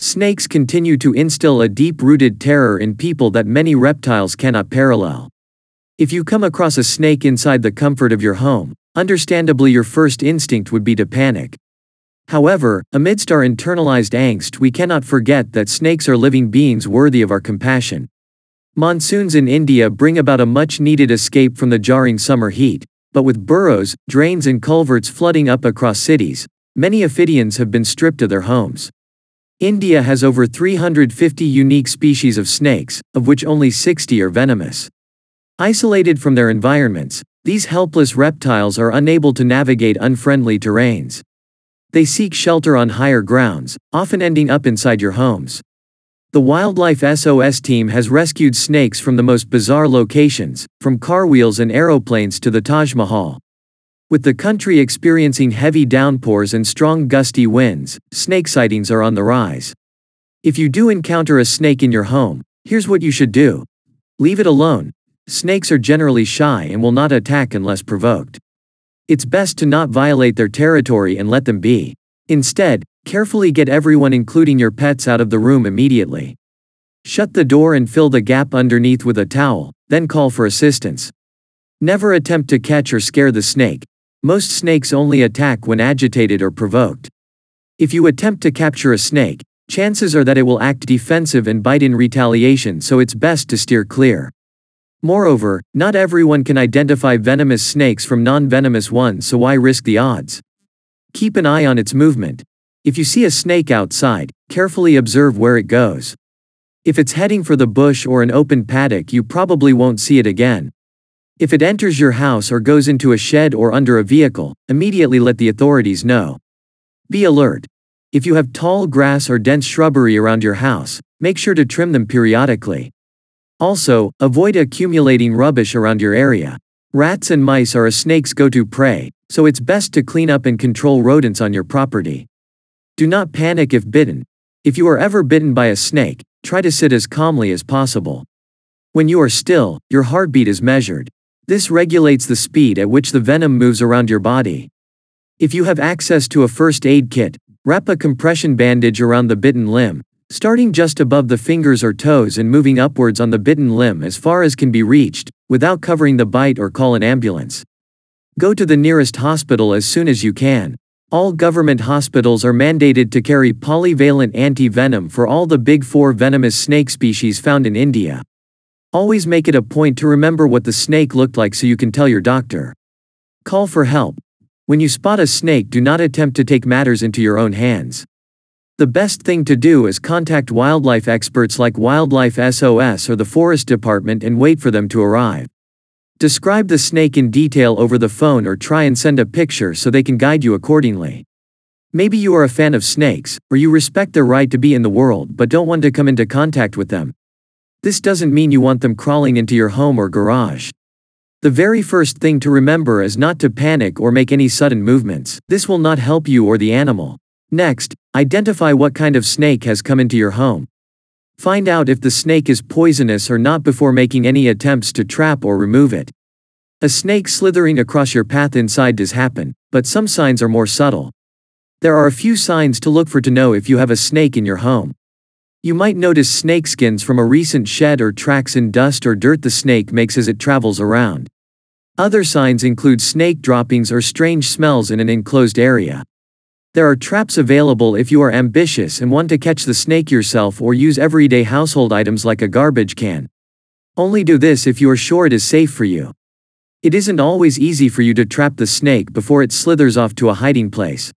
Snakes continue to instill a deep-rooted terror in people that many reptiles cannot parallel. If you come across a snake inside the comfort of your home, understandably your first instinct would be to panic. However, amidst our internalized angst we cannot forget that snakes are living beings worthy of our compassion. Monsoons in India bring about a much-needed escape from the jarring summer heat, but with burrows, drains and culverts flooding up across cities, many ophidians have been stripped of their homes. India has over 350 unique species of snakes, of which only 60 are venomous. Isolated from their environments, these helpless reptiles are unable to navigate unfriendly terrains. They seek shelter on higher grounds, often ending up inside your homes. The Wildlife SOS team has rescued snakes from the most bizarre locations, from car wheels and aeroplanes to the Taj Mahal. With the country experiencing heavy downpours and strong gusty winds, snake sightings are on the rise. If you do encounter a snake in your home, here's what you should do. Leave it alone. Snakes are generally shy and will not attack unless provoked. It's best to not violate their territory and let them be. Instead, carefully get everyone including your pets out of the room immediately. Shut the door and fill the gap underneath with a towel, then call for assistance. Never attempt to catch or scare the snake. Most snakes only attack when agitated or provoked. If you attempt to capture a snake, chances are that it will act defensive and bite in retaliation so it's best to steer clear. Moreover, not everyone can identify venomous snakes from non-venomous ones so why risk the odds? Keep an eye on its movement. If you see a snake outside, carefully observe where it goes. If it's heading for the bush or an open paddock you probably won't see it again. If it enters your house or goes into a shed or under a vehicle, immediately let the authorities know. Be alert. If you have tall grass or dense shrubbery around your house, make sure to trim them periodically. Also, avoid accumulating rubbish around your area. Rats and mice are a snake's go-to prey, so it's best to clean up and control rodents on your property. Do not panic if bitten. If you are ever bitten by a snake, try to sit as calmly as possible. When you are still, your heartbeat is measured. This regulates the speed at which the venom moves around your body. If you have access to a first aid kit, wrap a compression bandage around the bitten limb, starting just above the fingers or toes and moving upwards on the bitten limb as far as can be reached, without covering the bite or call an ambulance. Go to the nearest hospital as soon as you can. All government hospitals are mandated to carry polyvalent anti-venom for all the big four venomous snake species found in India. Always make it a point to remember what the snake looked like so you can tell your doctor. Call for help. When you spot a snake do not attempt to take matters into your own hands. The best thing to do is contact wildlife experts like Wildlife SOS or the Forest Department and wait for them to arrive. Describe the snake in detail over the phone or try and send a picture so they can guide you accordingly. Maybe you are a fan of snakes, or you respect their right to be in the world but don't want to come into contact with them. This doesn't mean you want them crawling into your home or garage. The very first thing to remember is not to panic or make any sudden movements. This will not help you or the animal. Next, identify what kind of snake has come into your home. Find out if the snake is poisonous or not before making any attempts to trap or remove it. A snake slithering across your path inside does happen, but some signs are more subtle. There are a few signs to look for to know if you have a snake in your home. You might notice snake skins from a recent shed or tracks in dust or dirt the snake makes as it travels around. Other signs include snake droppings or strange smells in an enclosed area. There are traps available if you are ambitious and want to catch the snake yourself or use everyday household items like a garbage can. Only do this if you are sure it is safe for you. It isn't always easy for you to trap the snake before it slithers off to a hiding place.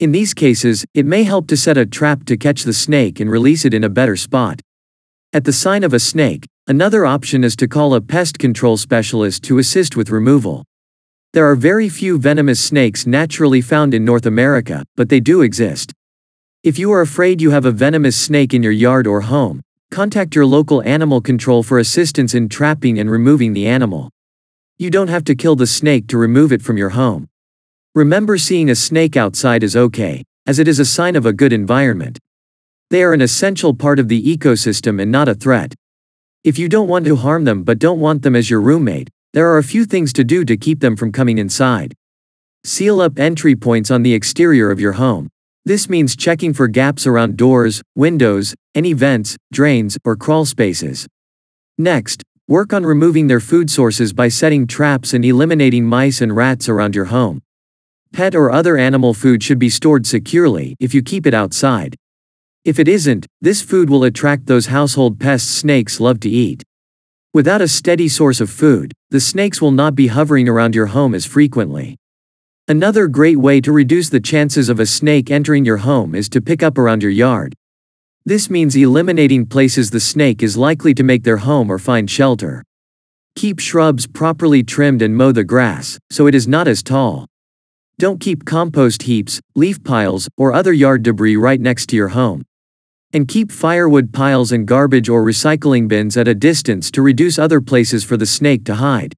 In these cases, it may help to set a trap to catch the snake and release it in a better spot. At the sign of a snake, another option is to call a pest control specialist to assist with removal. There are very few venomous snakes naturally found in North America, but they do exist. If you are afraid you have a venomous snake in your yard or home, contact your local animal control for assistance in trapping and removing the animal. You don't have to kill the snake to remove it from your home. Remember seeing a snake outside is okay, as it is a sign of a good environment. They are an essential part of the ecosystem and not a threat. If you don't want to harm them but don't want them as your roommate, there are a few things to do to keep them from coming inside. Seal up entry points on the exterior of your home. This means checking for gaps around doors, windows, any vents, drains, or crawl spaces. Next, work on removing their food sources by setting traps and eliminating mice and rats around your home. Pet or other animal food should be stored securely if you keep it outside. If it isn't, this food will attract those household pests snakes love to eat. Without a steady source of food, the snakes will not be hovering around your home as frequently. Another great way to reduce the chances of a snake entering your home is to pick up around your yard. This means eliminating places the snake is likely to make their home or find shelter. Keep shrubs properly trimmed and mow the grass, so it is not as tall. Don't keep compost heaps, leaf piles, or other yard debris right next to your home. And keep firewood piles and garbage or recycling bins at a distance to reduce other places for the snake to hide.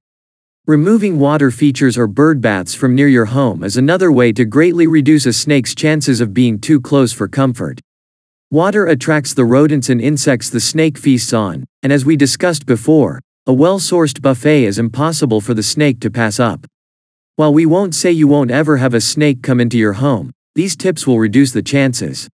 Removing water features or bird baths from near your home is another way to greatly reduce a snake's chances of being too close for comfort. Water attracts the rodents and insects the snake feasts on, and as we discussed before, a well-sourced buffet is impossible for the snake to pass up. While we won't say you won't ever have a snake come into your home, these tips will reduce the chances.